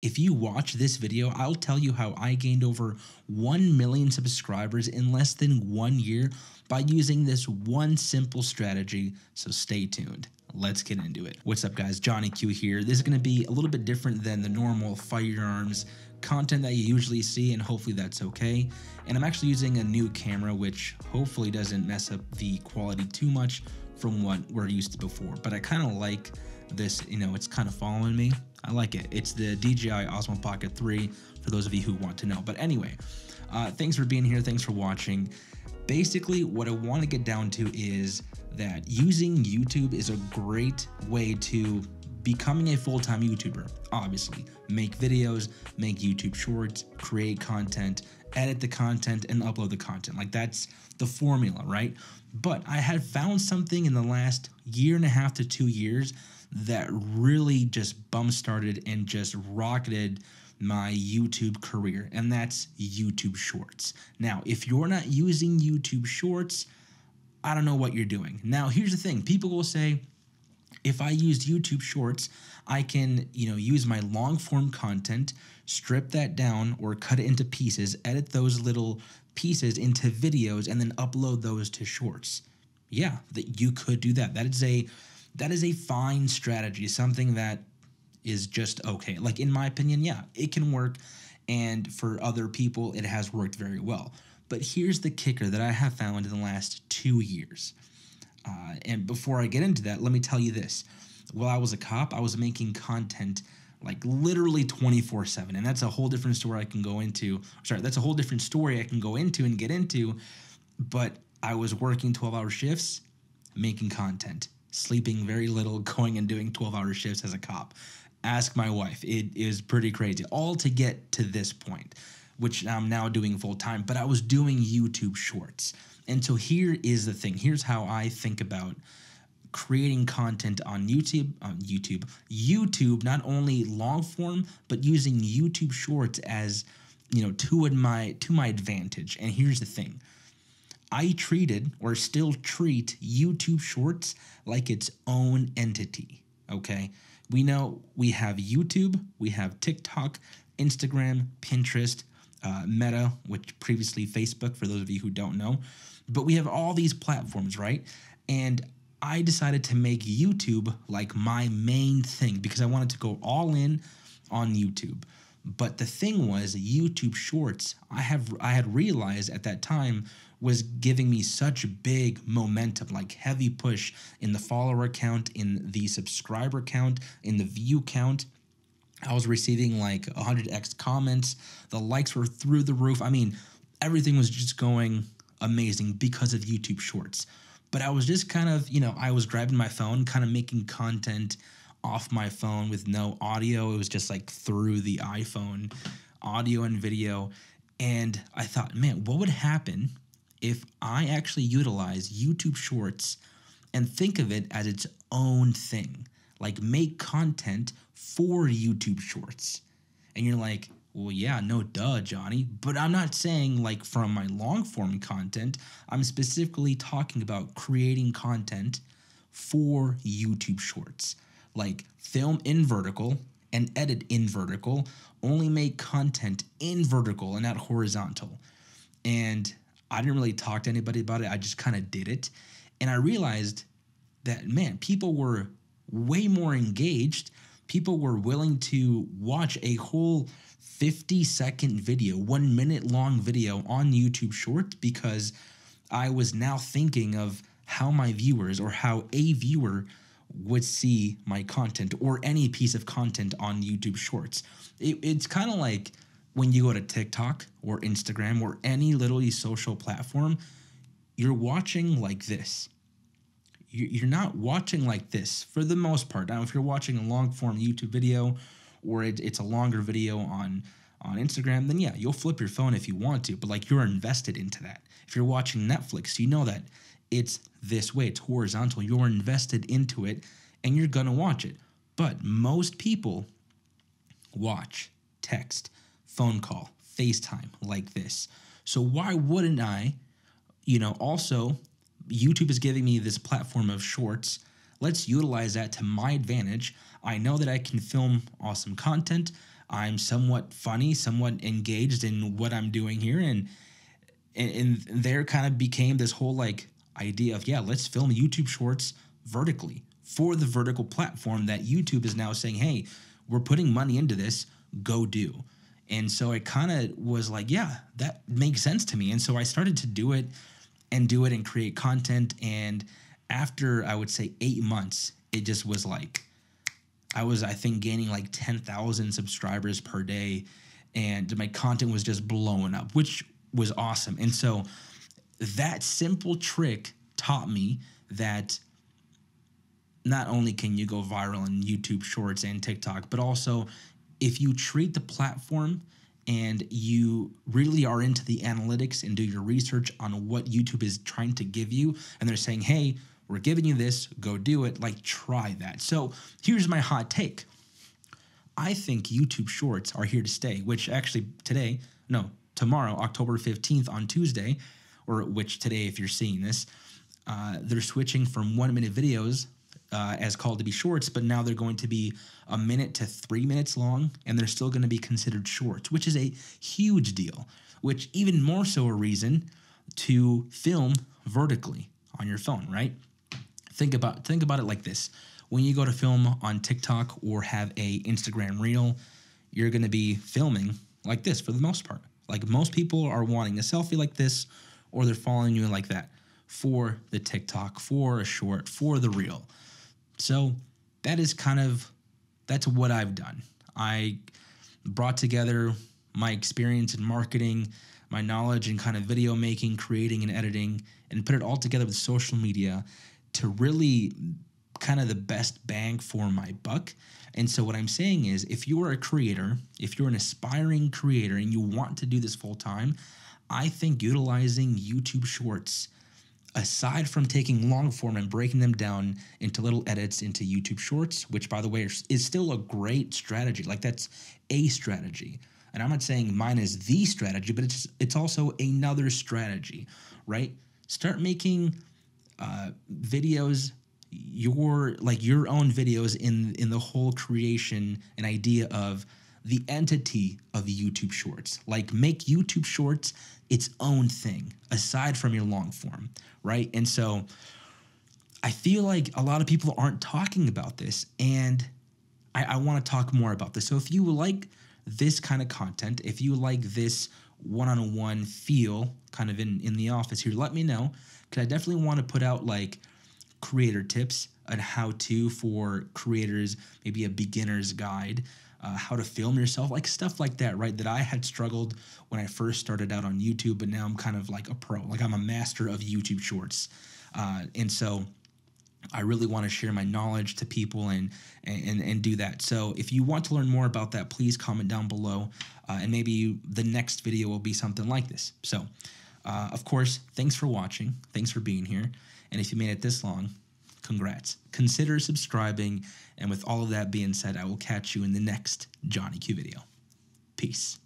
If you watch this video, I'll tell you how I gained over 1 million subscribers in less than one year by using this one simple strategy, so stay tuned. Let's get into it. What's up guys, Johnny Q here. This is going to be a little bit different than the normal firearms content that you usually see and hopefully that's okay. And I'm actually using a new camera which hopefully doesn't mess up the quality too much from what we're used to before. But I kind of like this, you know, it's kind of following me. I like it. It's the DJI Osmo Pocket 3 for those of you who want to know. But anyway, uh, thanks for being here. Thanks for watching. Basically, what I want to get down to is that using YouTube is a great way to becoming a full-time YouTuber. Obviously, make videos, make YouTube shorts, create content, edit the content, and upload the content. Like that's the formula, right? But I had found something in the last year and a half to two years that really just bump started and just rocketed my YouTube career, and that's YouTube Shorts. Now, if you're not using YouTube Shorts, I don't know what you're doing. Now, here's the thing people will say, if I used YouTube Shorts, I can, you know, use my long form content, strip that down or cut it into pieces, edit those little pieces into videos and then upload those to Shorts. Yeah, that you could do that. That is a that is a fine strategy, something that is just okay. Like in my opinion, yeah, it can work and for other people it has worked very well. But here's the kicker that I have found in the last 2 years. Uh, and before I get into that, let me tell you this. While I was a cop, I was making content like literally 24 7. And that's a whole different story I can go into. Sorry, that's a whole different story I can go into and get into. But I was working 12 hour shifts, making content, sleeping very little, going and doing 12 hour shifts as a cop. Ask my wife. It is pretty crazy. All to get to this point, which I'm now doing full time. But I was doing YouTube shorts. And so here is the thing. Here's how I think about creating content on YouTube, on YouTube, YouTube, not only long form, but using YouTube Shorts as you know to my to my advantage. And here's the thing. I treated or still treat YouTube Shorts like its own entity. Okay. We know we have YouTube, we have TikTok, Instagram, Pinterest, uh, Meta, which previously Facebook, for those of you who don't know. But we have all these platforms, right? And I decided to make YouTube like my main thing because I wanted to go all in on YouTube. But the thing was, YouTube Shorts, I have I had realized at that time was giving me such big momentum, like heavy push in the follower count, in the subscriber count, in the view count. I was receiving like 100x comments. The likes were through the roof. I mean, everything was just going amazing because of YouTube Shorts. But I was just kind of, you know, I was grabbing my phone, kind of making content off my phone with no audio. It was just like through the iPhone, audio and video. And I thought, man, what would happen if I actually utilize YouTube Shorts and think of it as its own thing? Like make content for YouTube Shorts. And you're like, well, yeah, no duh, Johnny. But I'm not saying like from my long form content. I'm specifically talking about creating content for YouTube Shorts. Like film in vertical and edit in vertical, only make content in vertical and not horizontal. And I didn't really talk to anybody about it. I just kind of did it. And I realized that, man, people were way more engaged. People were willing to watch a whole 50 second video, one minute long video on YouTube Shorts because I was now thinking of how my viewers or how a viewer would see my content or any piece of content on YouTube Shorts. It, it's kind of like when you go to TikTok or Instagram or any literally social platform, you're watching like this. You're not watching like this for the most part. Now, if you're watching a long form YouTube video or it, it's a longer video on on Instagram, then yeah, you'll flip your phone if you want to, but like you're invested into that. If you're watching Netflix, you know that it's this way, it's horizontal. You're invested into it and you're gonna watch it. But most people watch, text, phone call, FaceTime like this. So why wouldn't I, you know, also YouTube is giving me this platform of shorts. Let's utilize that to my advantage. I know that I can film awesome content. I'm somewhat funny, somewhat engaged in what I'm doing here, and and, and there kind of became this whole like idea of yeah, let's film YouTube Shorts vertically for the vertical platform that YouTube is now saying, hey, we're putting money into this, go do. And so it kind of was like, yeah, that makes sense to me. And so I started to do it and do it and create content. And after I would say eight months, it just was like, I was, I think, gaining like 10,000 subscribers per day. And my content was just blowing up, which was awesome. And so that simple trick taught me that not only can you go viral in YouTube Shorts and TikTok, but also if you treat the platform and you really are into the analytics and do your research on what YouTube is trying to give you, and they're saying, hey, we're giving you this, go do it, like try that. So here's my hot take I think YouTube Shorts are here to stay, which actually today, no, tomorrow, October 15th on Tuesday, or which today, if you're seeing this, uh, they're switching from one minute videos uh, as called to be shorts, but now they're going to be a minute to three minutes long, and they're still going to be considered shorts, which is a huge deal. Which even more so a reason to film vertically on your phone, right? Think about think about it like this: when you go to film on TikTok or have a Instagram reel, you're going to be filming like this for the most part. Like most people are wanting a selfie like this, or they're following you like that for the TikTok, for a short, for the reel. So that is kind of that's what I've done. I brought together my experience in marketing, my knowledge in kind of video making, creating and editing, and put it all together with social media to really kind of the best bang for my buck. And so what I'm saying is if you are a creator, if you're an aspiring creator and you want to do this full time, I think utilizing YouTube Shorts aside from taking long form and breaking them down into little edits into YouTube Shorts, which by the way is still a great strategy. Like that's a strategy. And I'm not saying mine is the strategy, but it's it's also another strategy, right? Start making uh, videos your like your own videos in in the whole creation and idea of the entity of YouTube Shorts. Like make YouTube Shorts its own thing aside from your long form, right? And so I feel like a lot of people aren't talking about this, and I, I want to talk more about this. So if you like this kind of content, if you like this one-on-one feel kind of in in the office here, let me know because I definitely want to put out like creator tips and how to for creators, maybe a beginner's guide uh, how to film yourself, like stuff like that, right? That I had struggled when I first started out on YouTube, but now I'm kind of like a pro, like I'm a master of YouTube Shorts, uh, and so I really want to share my knowledge to people and and and do that. So if you want to learn more about that, please comment down below, uh, and maybe the next video will be something like this. So, uh, of course, thanks for watching, thanks for being here, and if you made it this long, congrats. Consider subscribing. And with all of that being said, I will catch you in the next Johnny Q video. Peace.